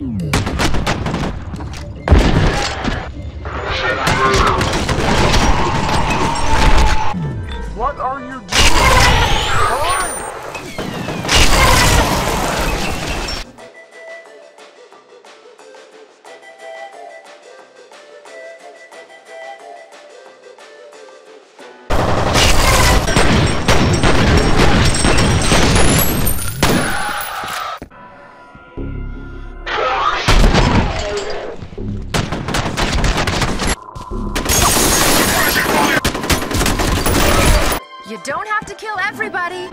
What are you doing? You don't have to kill everybody.